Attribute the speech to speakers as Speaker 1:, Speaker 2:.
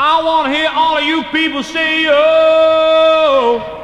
Speaker 1: I want to hear all of you people say, "Oh."